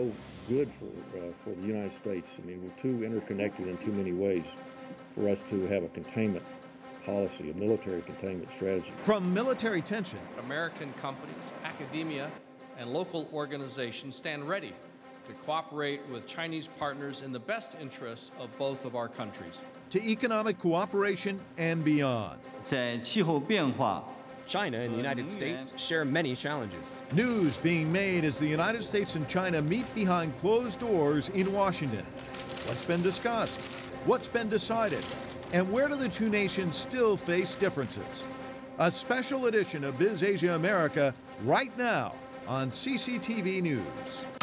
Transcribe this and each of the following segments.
so good for, uh, for the United States. I mean, we're too interconnected in too many ways for us to have a containment policy, a military containment strategy. From military tension, American companies, academia, and local organizations stand ready to cooperate with Chinese partners in the best interests of both of our countries. to economic cooperation and beyond. 在气候变化 China and the United States share many challenges. News being made as the United States and China meet behind closed doors in Washington. What's been discussed? What's been decided? And where do the two nations still face differences? A special edition of Biz Asia America right now on CCTV News.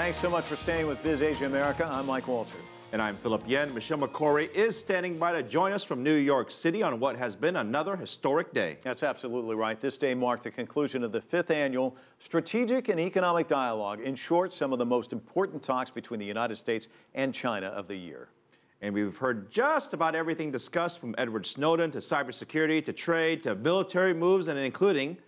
Thanks so much for staying with Biz Asia America. I'm Mike Walter. And I'm Philip Yin. Michelle Makori is standing by to join us from New York City on what has been another historic day. That's absolutely right. This day marked the conclusion of the fifth annual Strategic and Economic Dialogue. In short, some of the most important talks between the United States and China of the year. And we've heard just about everything discussed from Edward Snowden to cybersecurity to trade to military moves and including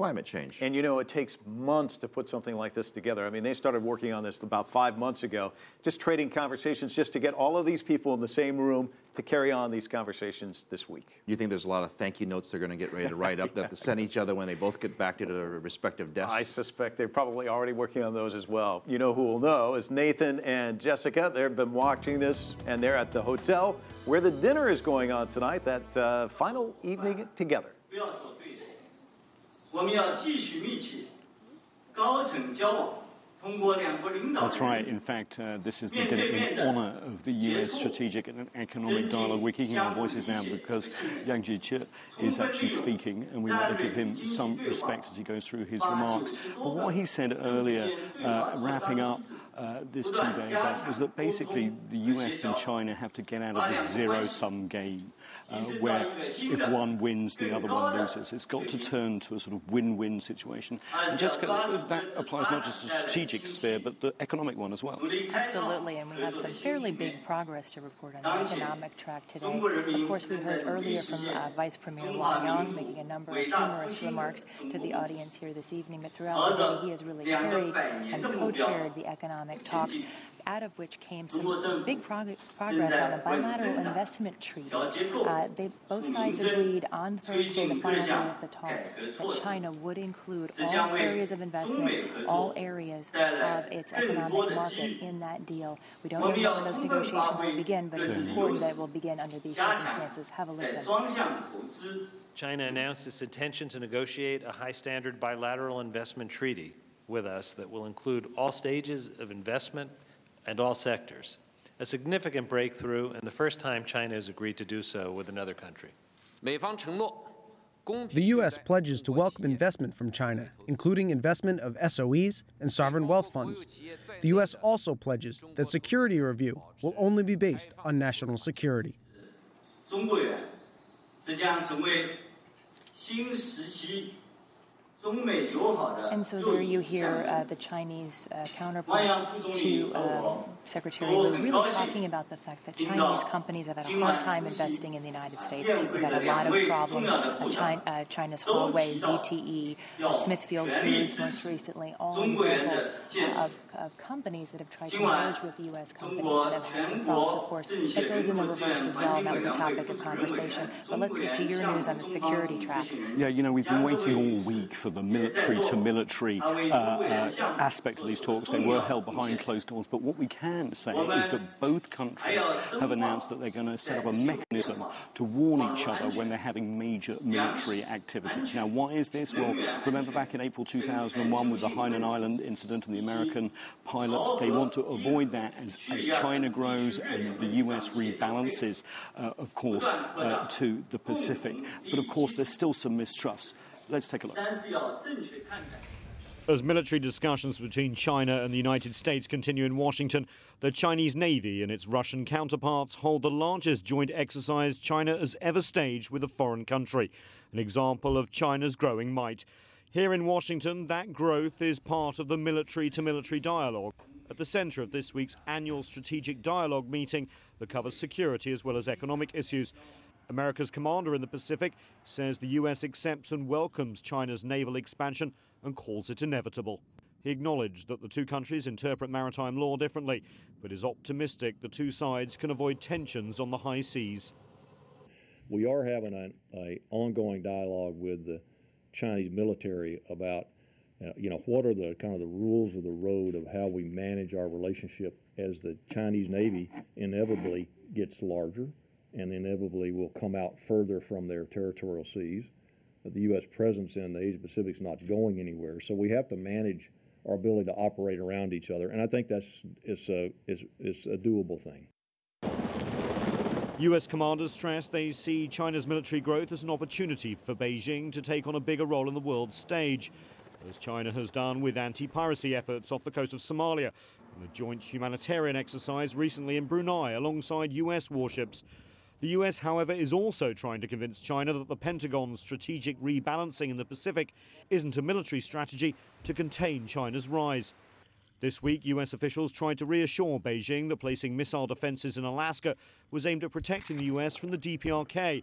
climate change. And you know, it takes months to put something like this together. I mean, they started working on this about five months ago, just trading conversations just to get all of these people in the same room to carry on these conversations this week. You think there's a lot of thank you notes they're going to get ready to write up that to send each other when they both get back to their respective desks? I suspect they're probably already working on those as well. You know who will know is Nathan and Jessica. They've been watching this, and they're at the hotel where the dinner is going on tonight, that uh, final evening together. 不要做对手，我们要继续密切、高层交往，通过两国领导 That's right. In fact, uh, this is the dinner in honour of the U.S. Strategic and Economic Dialogue. We're keeping our voices now because Yang Jiechi is actually speaking, and we want to give him some respect as he goes through his remarks. But what he said earlier, uh, wrapping up uh, this two-day event, was that basically the U.S. and China have to get out of the zero-sum game. Uh, where if one wins, the other one loses. It's got to turn to a sort of win-win situation. And Jessica, that applies not just to the strategic sphere, but the economic one as well. Absolutely, and we have some fairly big progress to report on the economic track today. Of course, we heard earlier from uh, Vice Premier Wang Yang making a number of humorous remarks to the audience here this evening, but throughout the day, he has really carried and co-chaired the economic talks out of which came some big prog- progress on the bilateral investment treaty. Uh, they both sides agreed on Thursday, the final day of the talks, that China would include all areas of investment, all areas of its economic market in that deal. We don't know when those negotiations will begin, but it's important that it will begin under these circumstances. Have a listen. China announced its intention to negotiate a high standard bilateral investment treaty with us that will include all stages of investment and all sectors. A significant breakthrough and the first time China has agreed to do so with another country. The U.S. pledges to welcome investment from China, including investment of SOEs and sovereign wealth funds. The U.S. also pledges that security review will only be based on national security. And so there you hear uh, the Chinese uh, counterpart to uh, Secretary Lew really talking about the fact that Chinese companies have had a hard time investing in the United States. We've had a lot of problems. China, uh, China's Huawei, ZTE, uh, Smithfield Foods, most recently, all examples of, of, companies that have tried to merge with U.S. companies and have had some problems. Of course, that goes in the reverse as well. That was a topic of conversation. But let's get to your news on the security track. Yeah, you know, we've been waiting all week for the military to military uh, uh, aspect of these talks. They were held behind closed doors, but what we can say is that both countries have announced that they're going to set up a mechanism to warn each other when they're having major military activities. Now, why is this? Well, remember back in April 2001 with the Hainan Island incident and the American pilots, they want to avoid that as, as China grows and the US rebalances, uh, of course, uh, to the Pacific. But of course, there's still some mistrust. Let's take a look. As military discussions between China and the United States continue in Washington, the Chinese Navy and its Russian counterparts hold the largest joint exercise China has ever staged with a foreign country, an example of China's growing might. Here in Washington, that growth is part of the military to military dialogue. at the centre of this week's annual strategic dialogue meeting that covers security as well as economic issues. America's commander in the Pacific says the US accepts and welcomes China's naval expansion and calls it inevitable. He acknowledged that the two countries interpret maritime law differently, but is optimistic the two sides can avoid tensions on the high seas. We are having an ongoing dialogue with the Chinese military about, uh, you know, what are the kind of the rules of the road of how we manage our relationship as the Chinese Navy inevitably gets larger and inevitably will come out further from their territorial seas. The U.S. presence in the Asia Pacific is not going anywhere, so we have to manage our ability to operate around each other, and I think that's it's a it's, it's a doable thing. US commanders stress they see China's military growth as an opportunity for Beijing to take on a bigger role in the world stage, as China has done with anti piracy efforts off the coast of Somalia and a joint humanitarian exercise recently in Brunei alongside US warships. The US, however, is also trying to convince China that the Pentagon's strategic rebalancing in the Pacific isn't a military strategy to contain China's rise. This week, US officials tried to reassure Beijing that placing missile defenses in Alaska was aimed at protecting the US from the DPRK.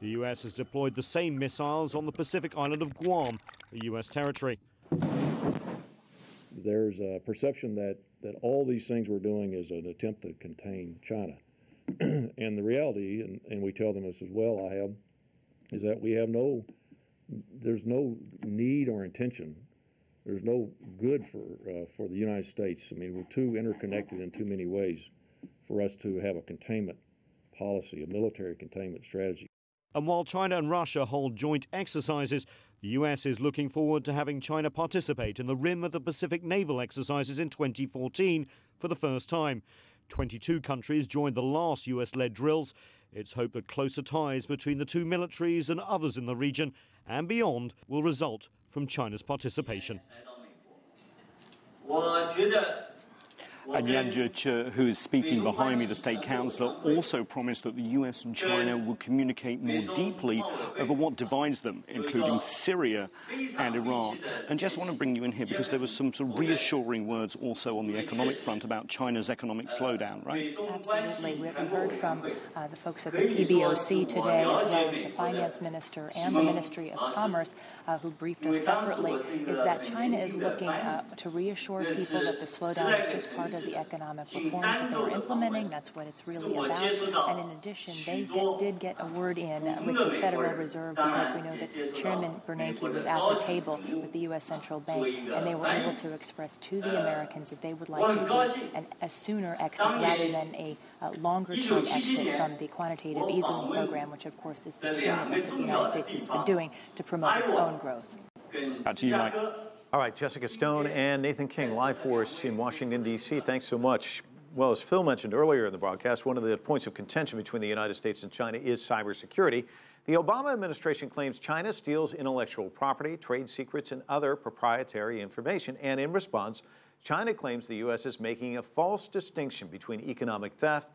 The US has deployed the same missiles on the Pacific island of Guam, a US territory. There's a perception that, that all these things we're doing is an attempt to contain China. and the reality, and, and we tell them this as well, I have, is that we have no, there's no need or intention, there's no good for uh, for the United States. I mean, we're too interconnected in too many ways for us to have a containment policy, a military containment strategy. And while China and Russia hold joint exercises, the US is looking forward to having China participate in the Rim of the Pacific naval exercises in 2014 for the first time. 22 countries joined the last US led drills. It's hoped that closer ties between the two militaries and others in the region and beyond will result from China's participation. And Yang Jiechi, who is speaking behind me, the state councillor, also promised that the US and China would communicate more deeply over what divides them, including Syria and Iran. And just want to bring you in here because there were some sort of reassuring words also on the economic front about China's economic slowdown, right? Absolutely. We haven't heard from uh, the folks at the PBOC today, as well as the finance minister and the Ministry of Commerce, uh, who briefed us separately, is that China is looking uh, to reassure people that the slowdown is just part of the economic reforms that they were implementing. That's what it's really about. And in addition, they get, did get a word in with the Federal Reserve because we know that Chairman Bernanke was at the table with the U.S. Central Bank, and they were able to express to the Americans that they would like to see an, a sooner exit rather than a uh, longer-term exit from the quantitative easing program, which of course is the stimulus that the United States has been doing to promote its own growth. Back to you, Mike. All right, Jessica Stone and Nathan King, live for us in Washington, D.C. Thanks so much. Well, as Phil mentioned earlier in the broadcast, one of the points of contention between the United States and China is cybersecurity. The Obama administration claims China steals intellectual property, trade secrets, and other proprietary information. And in response, China claims the U.S. is making a false distinction between economic theft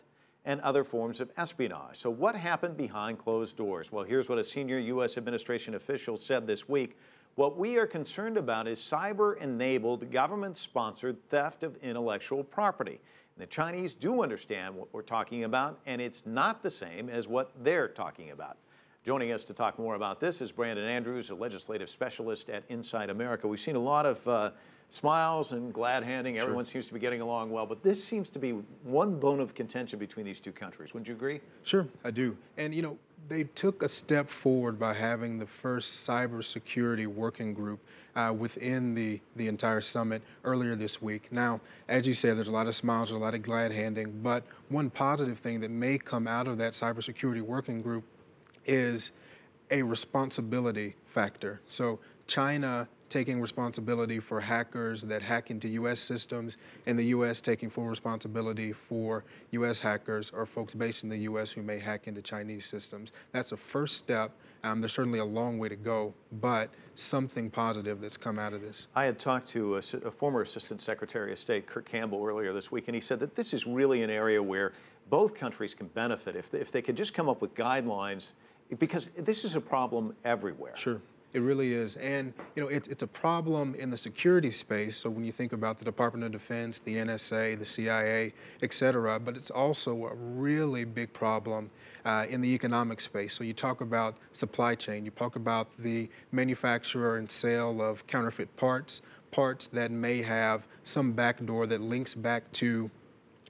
and other forms of espionage. So, what happened behind closed doors? Well, here's what a senior U.S. administration official said this week what we are concerned about is cyber enabled, government sponsored theft of intellectual property. And the Chinese do understand what we're talking about, and it's not the same as what they're talking about. Joining us to talk more about this is Brandon Andrews, a legislative specialist at Inside America. We've seen a lot of uh, smiles and glad handing. Sure. Everyone seems to be getting along well, but this seems to be one bone of contention between these two countries. Wouldn't you agree? Sure, I do. And you know, they took a step forward by having the first cybersecurity working group uh, within the, the entire summit earlier this week. Now, as you said, there's a lot of smiles, and a lot of glad handing, but one positive thing that may come out of that cybersecurity working group is a responsibility factor. So China taking responsibility for hackers that hack into U.S. systems, and the U.S. taking full responsibility for U.S. hackers or folks based in the U.S. who may hack into Chinese systems. That's a first step. Um, there's certainly a long way to go, but something positive that's come out of this. I had talked to a, a former Assistant Secretary of State, Kurt Campbell, earlier this week, and he said that this is really an area where both countries can benefit if they, if they could just come up with guidelines, because this is a problem everywhere. Sure It really is. And, you know, it's, it's a problem in the security space. So when you think about the Department of Defense, the NSA, the CIA, et cetera, but it's also a really big problem uh, in the economic space. So you talk about supply chain, you talk about the manufacturer and sale of counterfeit parts, parts that may have some backdoor that links back to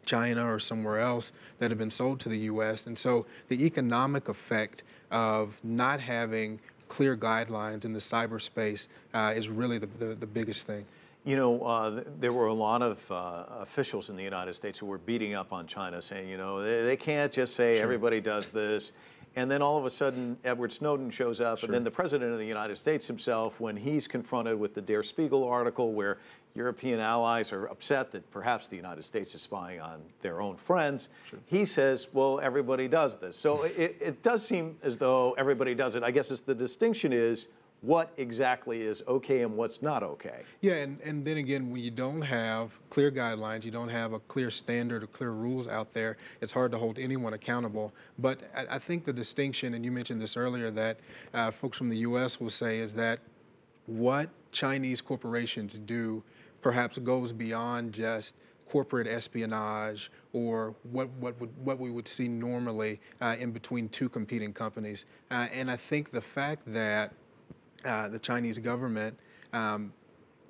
China or somewhere else that have been sold to the US. And so the economic effect of not having clear guidelines in the cyberspace uh, is really the, the, the, biggest thing. You know, uh, there were a lot of uh, officials in the United States who were beating up on China, saying, you know, they, they can't just say sure. everybody does this. And then all of a sudden, Edward Snowden shows up, sure. and then the president of the United States himself, when he's confronted with the Der Spiegel article where European allies are upset that perhaps the United States is spying on their own friends, sure. he says, well, everybody does this. So it, it does seem as though everybody does it. I guess the distinction is what exactly is okay and what's not okay. Yeah, and, and then again, when you don't have clear guidelines, you don't have a clear standard or clear rules out there, it's hard to hold anyone accountable. But I, I think the distinction, and you mentioned this earlier, that uh, folks from the U.S. will say is that what Chinese corporations do perhaps goes beyond just corporate espionage or what, what, would, what we would see normally uh, in between two competing companies. Uh, and I think the fact that uh, the Chinese government um,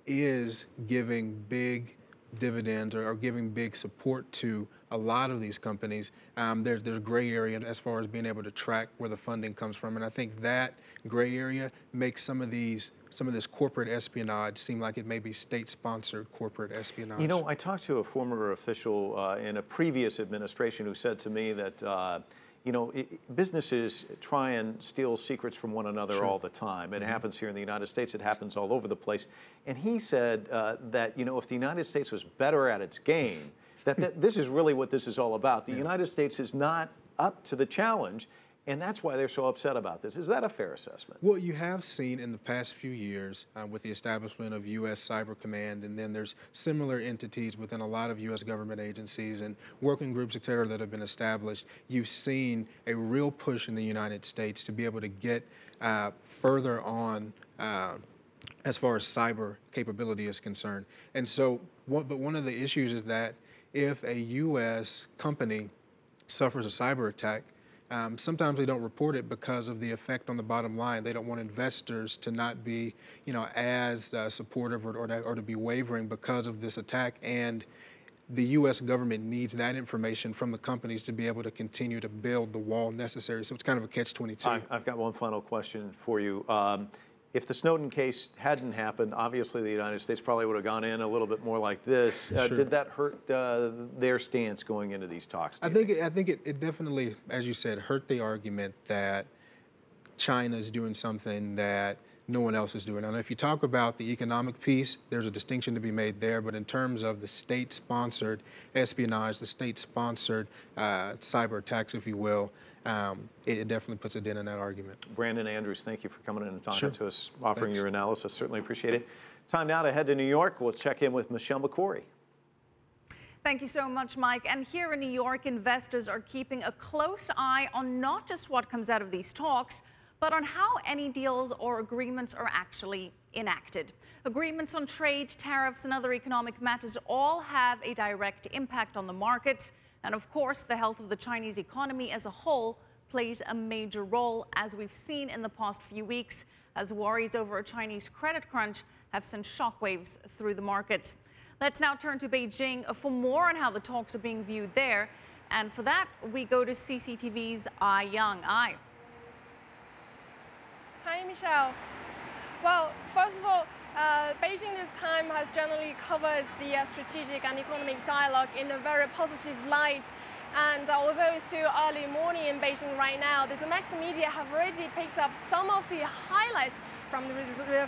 is giving big dividends or, or, giving big support to a lot of these companies. Um, there's there's gray area as far as being able to track where the funding comes from, and I think that gray area makes some of these some of this corporate espionage seem like it may be state-sponsored corporate espionage. You know, I talked to a former official uh, in a previous administration who said to me that. Uh, you know, it, businesses try and steal secrets from one another sure. all the time. It mm-hmm. happens here in the United States. It happens all over the place. And he said uh, that, you know, if the United States was better at its game, that, that this is really what this is all about. The yeah. United States is not up to the challenge. And that's why they're so upset about this. Is that a fair assessment? Well, you have seen in the past few years uh, with the establishment of U.S. Cyber Command, and then there's similar entities within a lot of U.S. government agencies and working groups, et cetera, that have been established. You've seen a real push in the United States to be able to get uh, further on. Uh, as far as cyber capability is concerned. And so, what, but one of the issues is that if a U.S. company suffers a cyber attack, um, sometimes they don't report it because of the effect on the bottom line. They don't want investors to not be, you know, as uh, supportive or, or, to, or to be wavering because of this attack. And the U.S. government needs that information from the companies to be able to continue to build the wall necessary. So it's kind of a catch-22. I've, I've got one final question for you. Um, if the Snowden case hadn't happened, obviously the United States probably would have gone in a little bit more like this. Uh, sure. Did that hurt uh, their stance going into these talks? I think, think? It, I think it, it definitely, as you said, hurt the argument that China is doing something that no one else is doing. And if you talk about the economic piece, there's a distinction to be made there. But in terms of the state-sponsored espionage, the state-sponsored uh, cyber attacks, if you will, um, it, it, definitely puts a dent in that argument. Brandon Andrews, thank you for coming in and talking sure. to us, offering Thanks. your analysis. Certainly appreciate it. Time now to head to New York. We'll check in with Michelle Makori. Thank you so much, Mike. And here in New York, investors are keeping a close eye on not just what comes out of these talks, but on how any deals or agreements are actually enacted. Agreements on trade, tariffs, and other economic matters all have a direct impact on the markets. And of course, the health of the Chinese economy as a whole plays a major role, as we've seen in the past few weeks, as worries over a Chinese credit crunch have sent shockwaves through the markets. Let's now turn to Beijing for more on how the talks are being viewed there. And for that, we go to CCTV's ah Ai Yang. Ai. Hi, Michelle. Well, first of all, uh, Beijing this time has generally covered the uh, strategic and economic dialogue in a very positive light. And uh, although it's still early morning in Beijing right now, the domestic media have already picked up some of the highlights from the,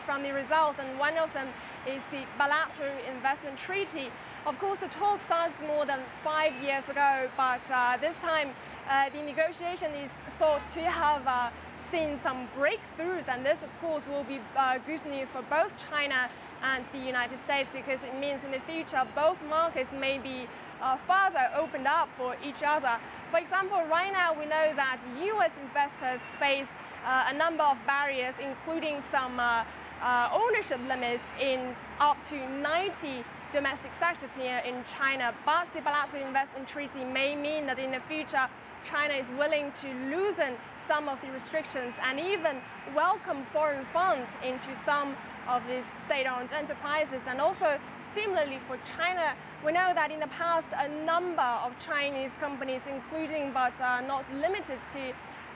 from the results, and one of them is the bilateral investment treaty. Of course, the talk started more than five years ago, but uh, this time uh, the negotiation is thought to have uh, seen some breakthroughs, and this, of course, will be uh, good news for both China and the United States because it means in the future both markets may be uh, further opened up for each other. For example, right now we know that U.S. investors face uh, a number of barriers, including some uh, uh, ownership limits in up to 90 domestic sectors here in China. But the bilateral investment treaty may mean that in the future, China is willing to loosen some of the restrictions and even welcome foreign funds into some of these state-owned enterprises. And also, similarly for China, we know that in the past, a number of Chinese companies, including but uh, not limited to,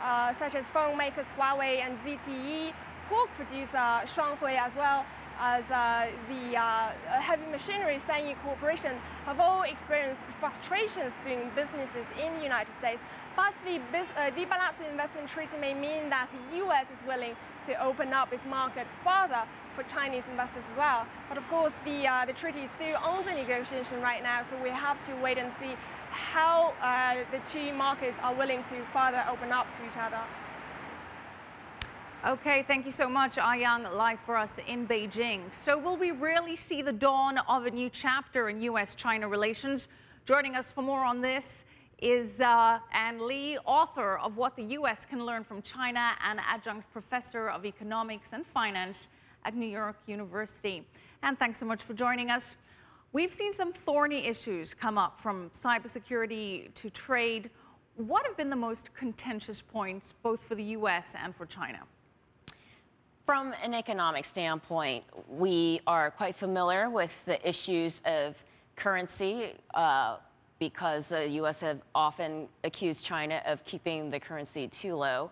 uh, such as phone makers Huawei and ZTE, pork producer Shuanghui, as well as uh, the uh, heavy machinery SANY Corporation, have all experienced frustrations doing businesses in the United States. But the, uh, the bilateral investment treaty may mean that the U.S. is willing to open up its market further for Chinese investors as well. But of course, the, uh, the treaty is still under negotiation right now, so we have to wait and see how uh, the two markets are willing to further open up to each other. Okay, thank you so much, Ai Yang, live for us in Beijing. So will we really see the dawn of a new chapter in U.S.-China relations? Joining us for more on this is uh, Lee, author of What the U.S. Can Learn from China and adjunct professor of economics and finance at New York University. And thanks so much for joining us. We've seen some thorny issues come up from cybersecurity to trade. What have been the most contentious points both for the U.S. and for China? From an economic standpoint, we are quite familiar with the issues of currency, uh, because the U.S. have often accused China of keeping the currency too low.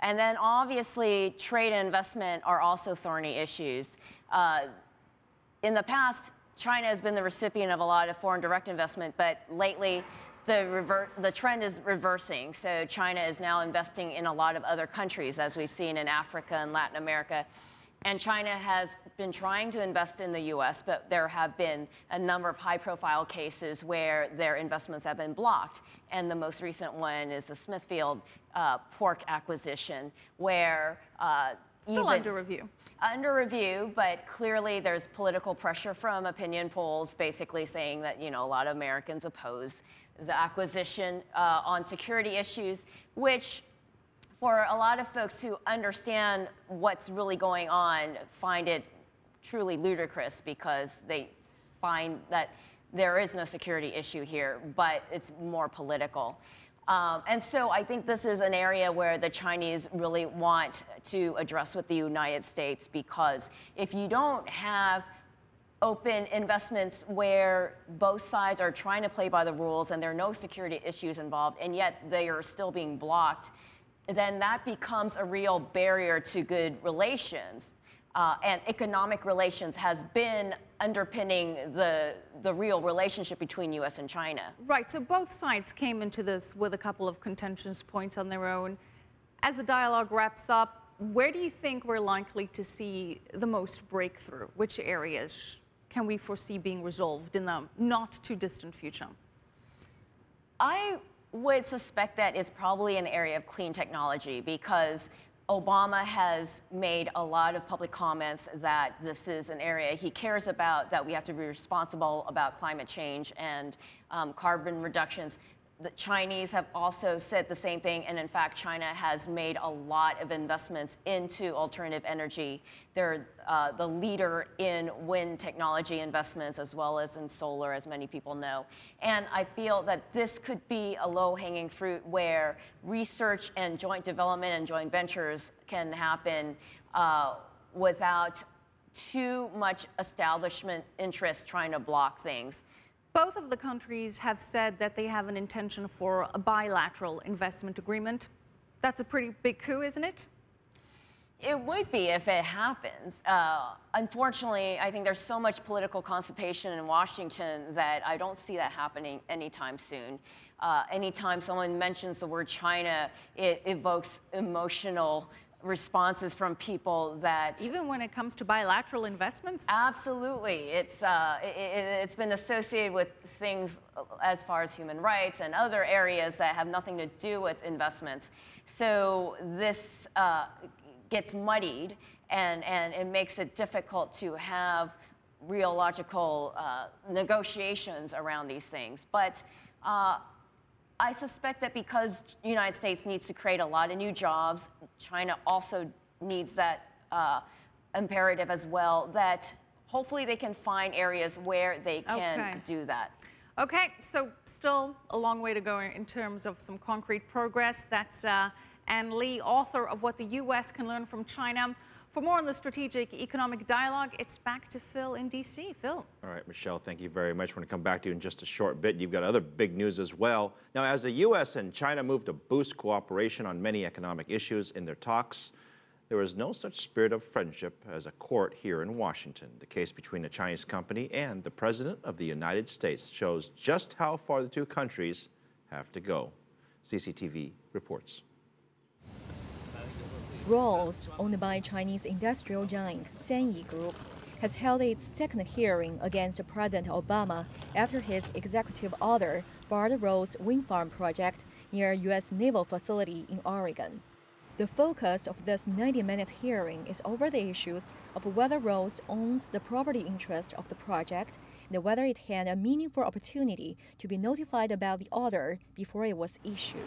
And then obviously, trade and investment are also thorny issues. Uh, in the past, China has been the recipient of a lot of foreign direct investment, but lately, the, the trend is reversing. So China is now investing in a lot of other countries, as we've seen in Africa and Latin America. And China has been trying to invest in the US, but there have been a number of high profile cases where their investments have been blocked. And the most recent one is the Smithfield uh, pork acquisition, where uh, Still even, under review. Under review, but clearly there's political pressure from opinion polls basically saying that, you know, a lot of Americans oppose the acquisition uh, on security issues, which for a lot of folks who understand what's really going on find it truly ludicrous because they find that there is no security issue here, but it's more political. Um, and so I think this is an area where the Chinese really want to address with the United States because if you don't have open investments where both sides are trying to play by the rules and there are no security issues involved, and yet they are still being blocked, then that becomes a real barrier to good relations. Uh, and economic relations has been underpinning the, the real relationship between US and China. Right, so both sides came into this with a couple of contentious points on their own. As the dialogue wraps up, where do you think we're likely to see the most breakthrough? Which areas can we foresee being resolved in the not too distant future? I would suspect that it's probably an area of clean technology because Obama has made a lot of public comments that this is an area he cares about, that we have to be responsible about climate change and um, carbon reductions the Chinese have also said the same thing, and in fact, China has made a lot of investments into alternative energy. They're uh, the leader in wind technology investments as well as in solar, as many people know. And I feel that this could be a low-hanging fruit where research and joint development and joint ventures can happen uh, without too much establishment interest trying to block things both of the countries have said that they have an intention for a bilateral investment agreement. That's a pretty big coup, isn't it? It would be if it happens. Uh, unfortunately, I think there's so much political constipation in Washington that I don't see that happening anytime soon. Uh, anytime someone mentions the word China, it evokes emotional responses from people that even when it comes to bilateral investments? Absolutely. It's uh, it, has been associated with things as far as human rights and other areas that have nothing to do with investments. So this uh, gets muddied and and it makes it difficult to have real logical uh, negotiations around these things. But uh, I suspect that because the United States needs to create a lot of new jobs, China also needs that uh, imperative as well, that hopefully they can find areas where they can Okay. do that. Okay, so still a long way to go in terms of some concrete progress. That's uh, Ann Lee, author of What the U.S. Can Learn from China. For more on the strategic economic dialogue, it's back to Phil in D.C. Phil. All right, Michelle, thank you very much. We're going to come back to you in just a short bit. You've got other big news as well. Now, as the U.S. and China move to boost cooperation on many economic issues in their talks, there is no such spirit of friendship as a court here in Washington. The case between a Chinese company and the President of the United States shows just how far the two countries have to go. CCTV reports. Ralls, owned by Chinese industrial giant Sany Group, has held its second hearing against President Obama after his executive order barred Ralls' wind farm project near a U.S. naval facility in Oregon. The focus of this 90 minute hearing is over the issues of whether Ralls owns the property interest of the project and whether it had a meaningful opportunity to be notified about the order before it was issued.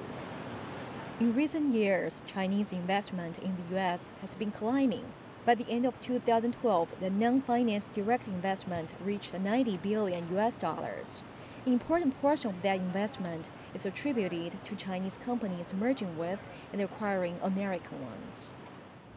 In recent years, Chinese investment in the U.S. has been climbing. By the end of 2012, the non-finance direct investment reached 90 billion U.S. dollars. An important portion of that investment is attributed to Chinese companies merging with and acquiring American ones.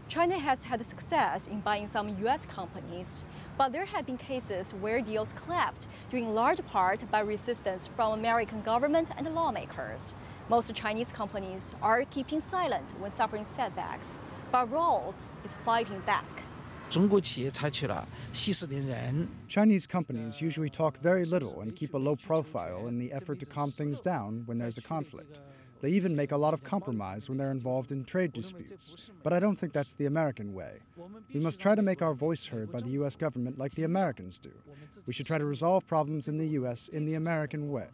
China has had success in buying some U.S. companies, but there have been cases where deals collapsed due in large part by resistance from American government and lawmakers. Most Chinese companies are keeping silent when suffering setbacks, but Ralls is fighting back. Chinese companies usually talk very little and keep a low profile in the effort to calm things down when there's a conflict. They even make a lot of compromise when they're involved in trade disputes. But I don't think that's the American way. We must try to make our voice heard by the U.S. government like the Americans do. We should try to resolve problems in the U.S. in the American way.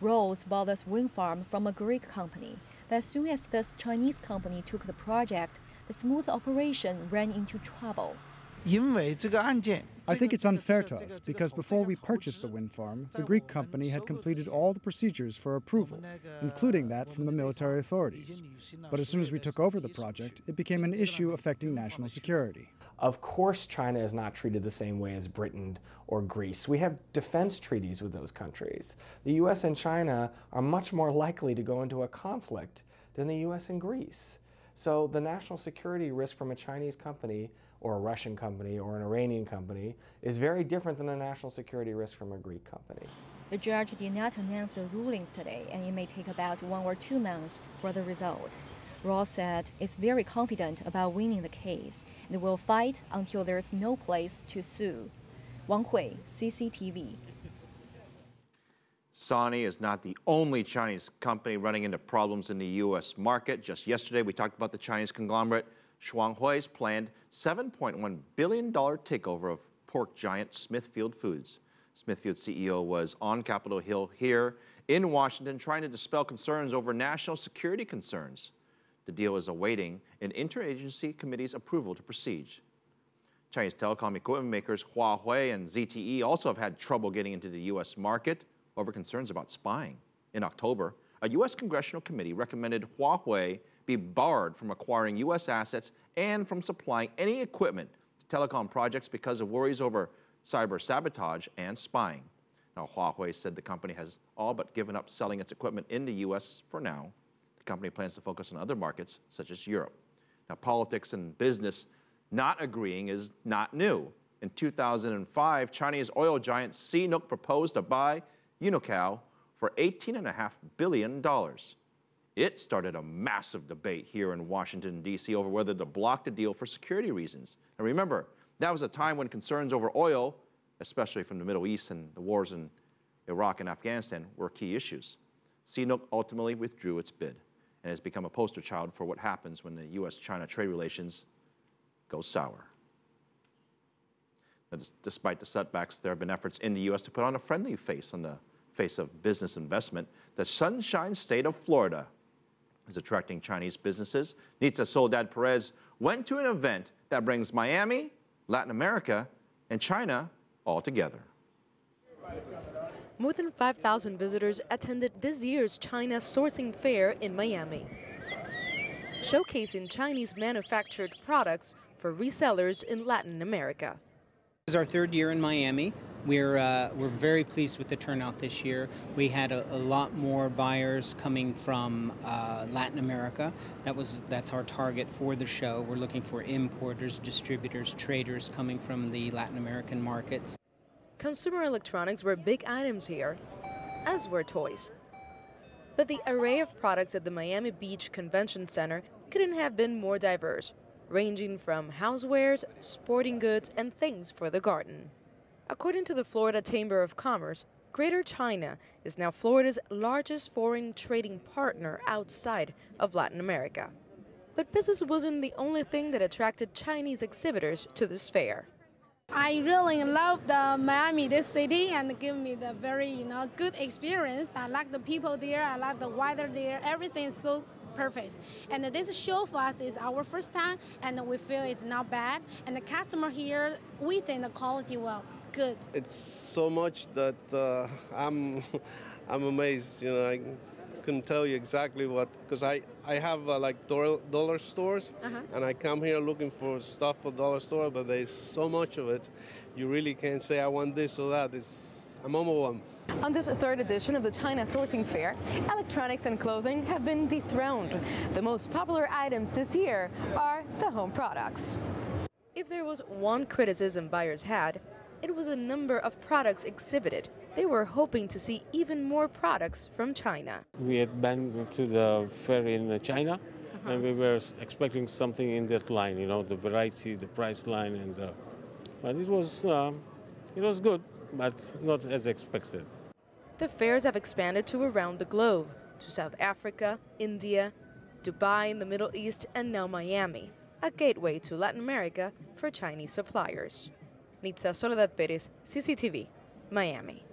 Ralls bought this wind farm from a Greek company, but as soon as this Chinese company took the project, the smooth operation ran into trouble. I think it's unfair to us because before we purchased the wind farm, the Greek company had completed all the procedures for approval, including that from the military authorities. But as soon as we took over the project, it became an issue affecting national security. Of course, China is not treated the same way as Britain or Greece. We have defense treaties with those countries. The US and China are much more likely to go into a conflict than the US and Greece. So the national security risk from a Chinese company or a Russian company or an Iranian company is very different than the national security risk from a Greek company. The judge did not announce the rulings today, and it may take about one or two months for the result. Ralls said it's very confident about winning the case and will fight until there's no place to sue. Wang Hui, CCTV. Sany is not the only Chinese company running into problems in the U.S. market. Just yesterday, we talked about the Chinese conglomerate Shuanghui's planned $7.1 billion takeover of pork giant Smithfield Foods. Smithfield CEO was on Capitol Hill here in Washington trying to dispel concerns over national security concerns. The deal is awaiting an interagency committee's approval to proceed. Chinese telecom equipment makers Huawei and ZTE also have had trouble getting into the U.S. market over concerns about spying. In October, a U.S. congressional committee recommended Huawei be barred from acquiring U.S. assets and from supplying any equipment to telecom projects because of worries over cyber sabotage and spying. Now, Huawei said the company has all but given up selling its equipment in the U.S. for now. Company plans to focus on other markets, such as Europe. Now, politics and business not agreeing is not new. In 2005, Chinese oil giant CNOOC proposed to buy Unocal for $18.5 billion. It started a massive debate here in Washington, D.C. over whether to block the deal for security reasons. And remember, that was a time when concerns over oil, especially from the Middle East and the wars in Iraq and Afghanistan, were key issues. CNOOC ultimately withdrew its bid and has become a poster child for what happens when the U.S. China trade relations go sour. Despite the setbacks, there have been efforts in the U.S. to put on a friendly face on the face of business investment. The Sunshine State of Florida is attracting Chinese businesses. Nitza Soledad Perez went to an event that brings Miami, Latin America, and China all together. More than 5,000 visitors attended this year's China Sourcing Fair in Miami, showcasing Chinese manufactured products for resellers in Latin America. This is our third year in Miami. We're, uh, we're very pleased with the turnout this year. We had a, a lot more buyers coming from uh, Latin America. That was, that's our target for the show. We're looking for importers, distributors, traders coming from the Latin American markets. Consumer electronics were big items here, as were toys. But the array of products at the Miami Beach Convention Center couldn't have been more diverse, ranging from housewares, sporting goods, and things for the garden. According to the Florida Chamber of Commerce, Greater China is now Florida's largest foreign trading partner outside of Latin America. But business wasn't the only thing that attracted Chinese exhibitors to this fair. I really love the Miami, this city, and give me the very, you know, good experience. I like the people there. I like the weather there. Everything is so perfect. And this show for us is our first time, and we feel it's not bad. And the customer here, we think the quality well good. It's so much that uh, I'm I'm amazed. You know, I couldn't tell you exactly what because I I have uh, like dollar, dollar stores Uh-huh. and I come here looking for stuff for dollar store, but there's so much of it, you really can't say I want this or that. It's I'm overwhelmed. On this third edition of the China Sourcing Fair, electronics and clothing have been dethroned. The most popular items this year are the home products. If there was one criticism buyers had, it was a number of products exhibited. They were hoping to see even more products from China. We had been to the fair in China, and we were expecting something in that line, you know, the variety, the price line, and uh, but it was um, it was good, but not as expected. The fairs have expanded to around the globe, to South Africa, India, Dubai in the Middle East, and now Miami, a gateway to Latin America for Chinese suppliers. Nitza Soledad Perez, CCTV, Miami.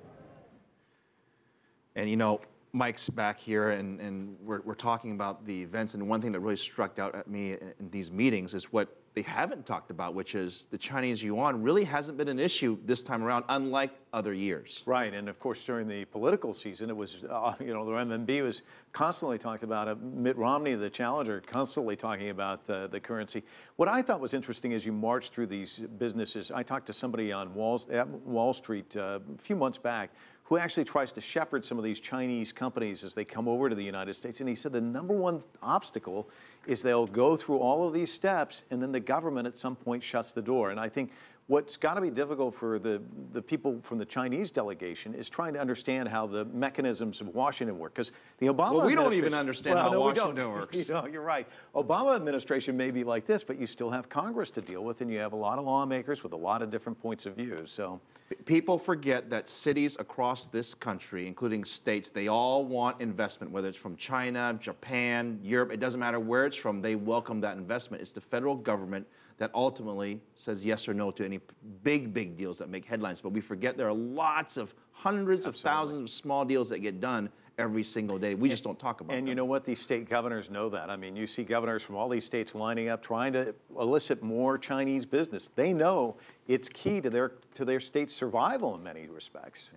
And you know, Mike's back here, and, and we're, we're talking about the events. And one thing that really struck out at me in, these meetings is what they haven't talked about, which is the Chinese yuan really hasn't been an issue this time around, unlike other years. Right, and of course during the political season, it was uh, you know the RMB was constantly talked about. Uh, Mitt Romney, the challenger, constantly talking about the, the currency. What I thought was interesting as you marched through these businesses, I talked to somebody on Wall, at Wall Street uh, a few months back who actually tries to shepherd some of these Chinese companies as they come over to the United States. And he said the number one obstacle is they'll go through all of these steps and then the government at some point shuts the door. And I think what's got to be difficult for the, the people from the Chinese delegation is trying to understand how the mechanisms of Washington work. Because the Obama Well, we don't even understand Well, how no, Washington works. You know, you're right. Obama administration may be like this, but you still have Congress to deal with, and you have a lot of lawmakers with a lot of different points of view. So People forget that cities across this country, including states, they all want investment, whether it's from China, Japan, Europe, it doesn't matter where it's from, they welcome that investment. It's the federal government that ultimately says yes or no to any big, big deals that make headlines. But we forget there are lots of hundreds of thousands of small deals that get done every single day. We just don't talk about it. And them. you know what? These state governors know that. I mean, you see governors from all these states lining up trying to elicit more Chinese business. They know it's key to their to their state's survival in many respects.